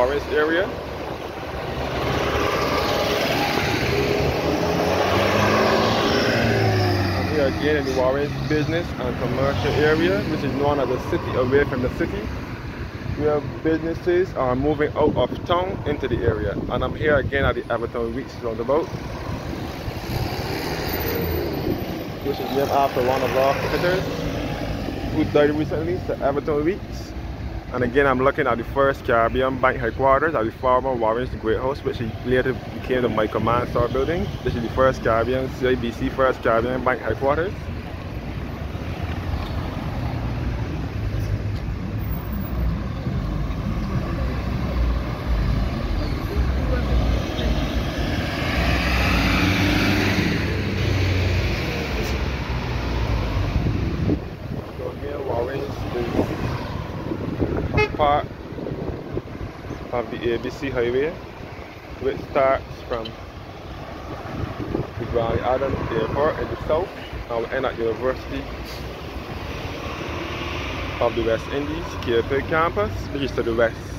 Warrens area. I'm here again in the Warrens business and commercial area, which is known as the city away from the city, where businesses are moving out of town into the area. And I'm here again at the Everton Weekes roundabout, which is named after one of our cricketers who died recently, Sir Everton Weekes. And again, I'm looking at the first Caribbean Bank headquarters at the former Warrens Great House, which later became the Michael Mann Store building. This is the first Caribbean, CIBC first Caribbean Bank headquarters. So again, Warrens is part of the ABC highway which starts from the Grantley Adams Airport in the south and will end at University of the West Indies, Cave Hill campus, which is to the west.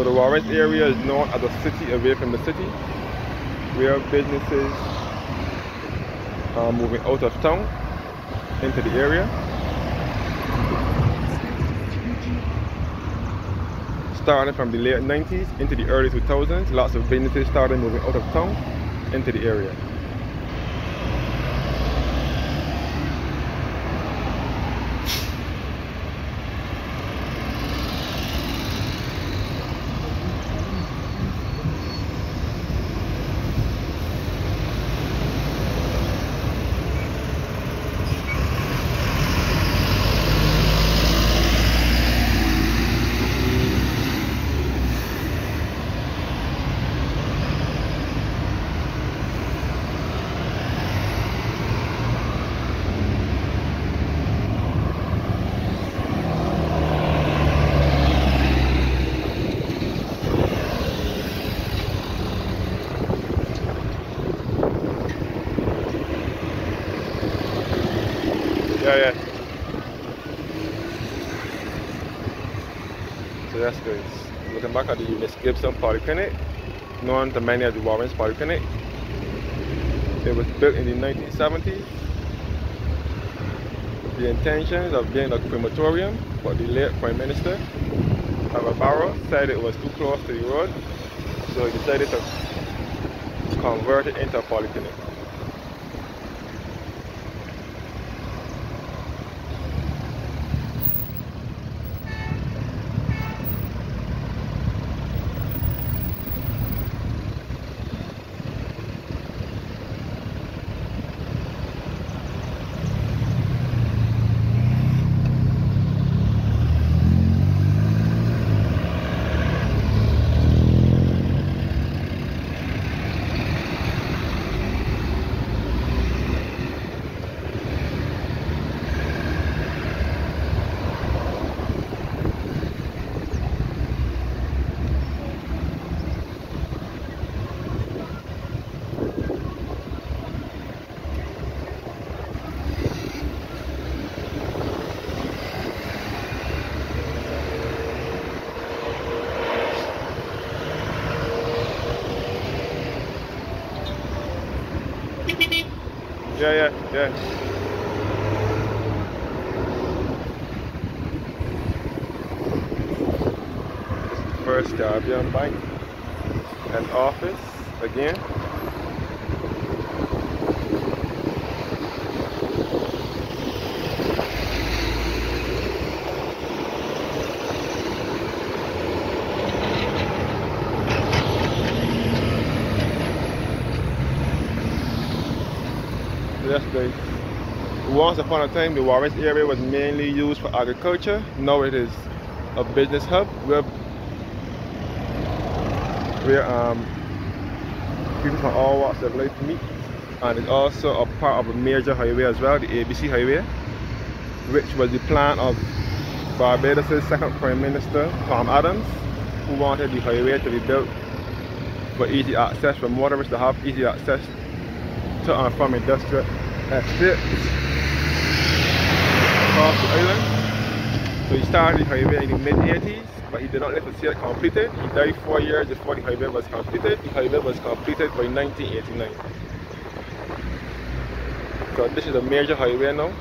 So the Warrens area is known as a city away from the city, where businesses are moving out of town into the area. Starting from the late 90s into the early 2000s, lots of businesses started moving out of town into the area. Yeah, yeah. So that's good. Looking back at the Miss Gibson Polyclinic, known to many as the Warrens Polyclinic. It was built in the 1970s. with The intentions of being a crematorium, for the late Prime Minister, Barrow, said it was too close to the road, so he decided to convert it into a polyclinic. Yeah, yeah, yeah. First Caribbean bike. and office again. That's great. Once upon a time, the Warrens area was mainly used for agriculture. Now it is a business hub where, where um, people from all walks of life meet. And it's also a part of a major highway as well, the ABC highway, which was the plan of Barbados' second Prime Minister, Tom Adams, who wanted the highway to be built for easy access for motorists to have easy access to and from industrial estates So he started the highway in the mid 80s, but he did not live to see it completed. He died four years before the highway was completed. The highway was completed by 1989. So this is a major highway now.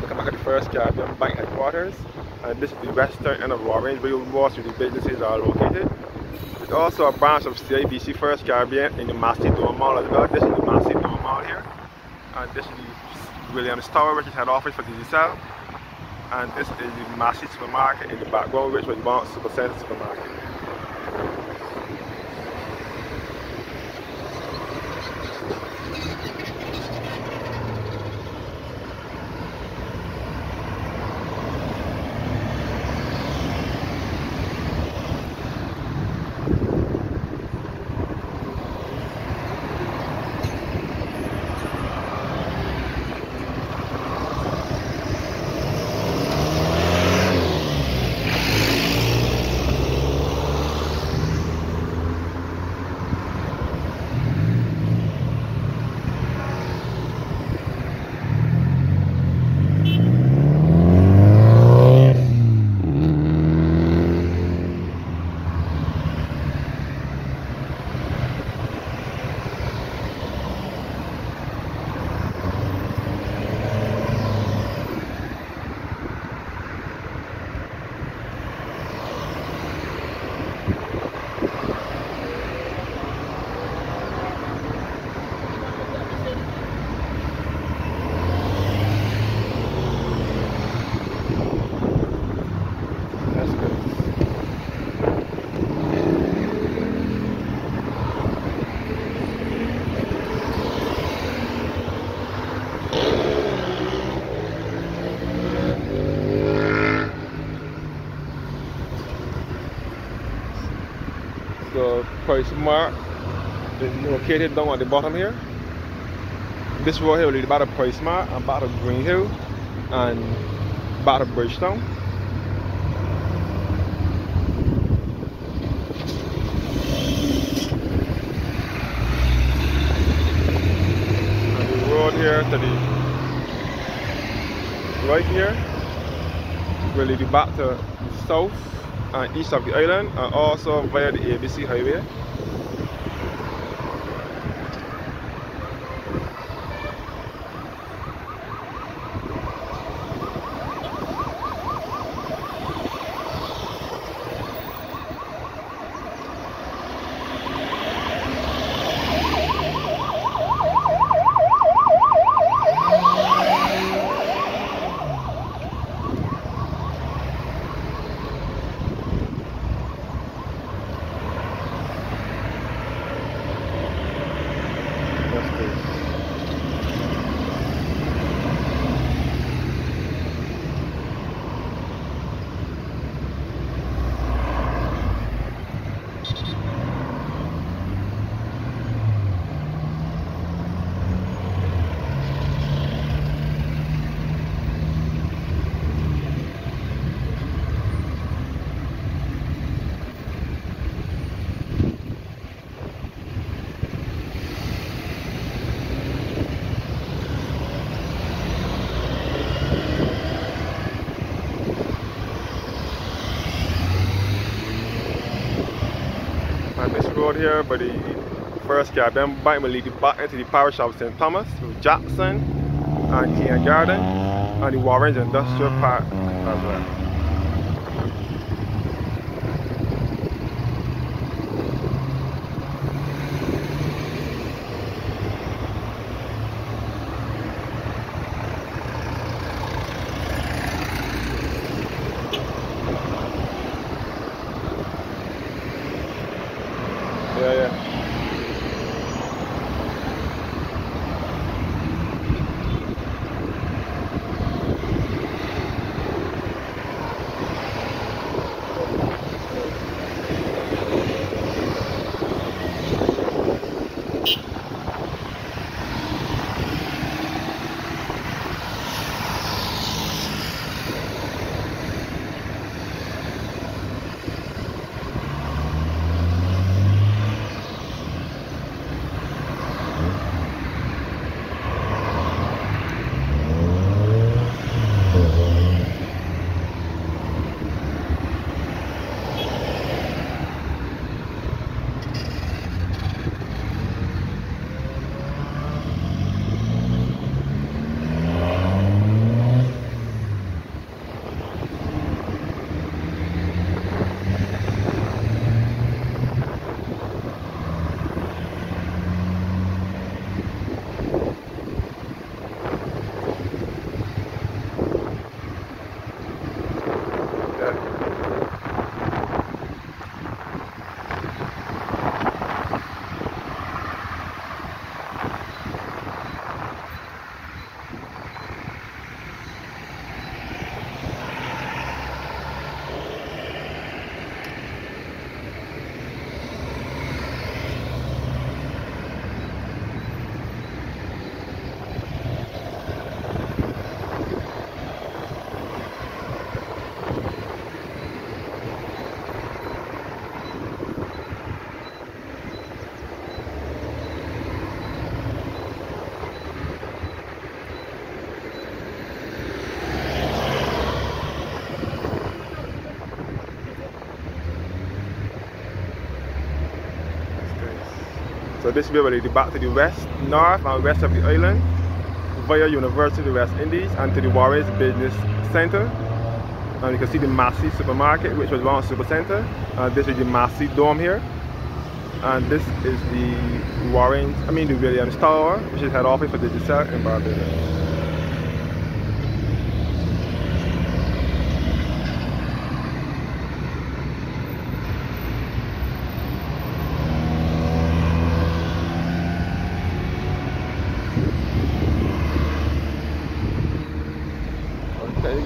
Looking back at the first Caribbean Bank headquarters, and this is the western end of Warrens where most of the businesses are located. It's also a branch of CIBC First Caribbean in the Massy Dome Mall as well. This is the Massy Dome Mall here. And this is the Williams Tower, which is head office for Digicel. And this is the Massy Supermarket in the background, which was Mount Supercenter Supermarket. Price Mart located down at the bottom here. This road here will lead back to Price Mart and back to Green Hill and. And the road here to the right here will lead you back to the south and east of the island and also via the ABC highway. Road here by the first Caribbean Bank will lead you back into the parish of St. Thomas with Jackson and King Garden and the Warrens Industrial Park as well. So this will lead you back to the west, north and west of the island via University of the West Indies and to the Warrens Business Center. And you can see the Massy supermarket which was once Super Center. And uh, this is the Massy Dome here. And this is the Warrens, I mean the Williams Tower, which is head office for Digicel in Barbados.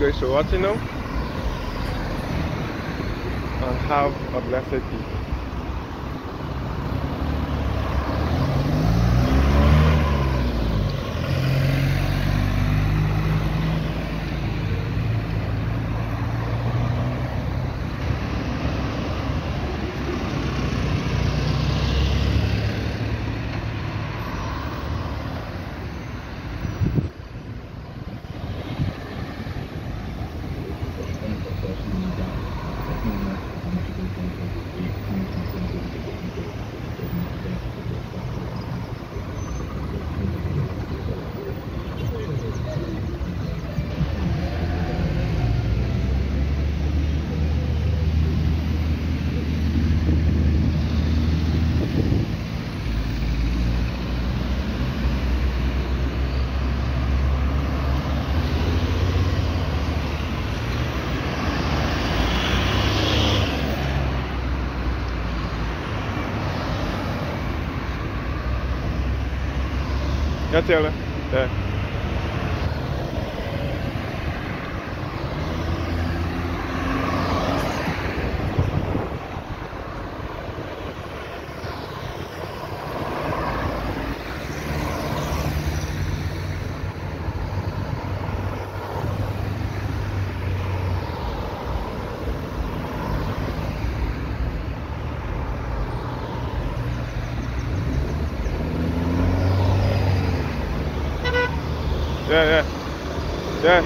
Thank you guys for watching now. And have a blessed evening. Yeah, Taylor. Yeah. Yeah, yeah. Yeah. Yeah.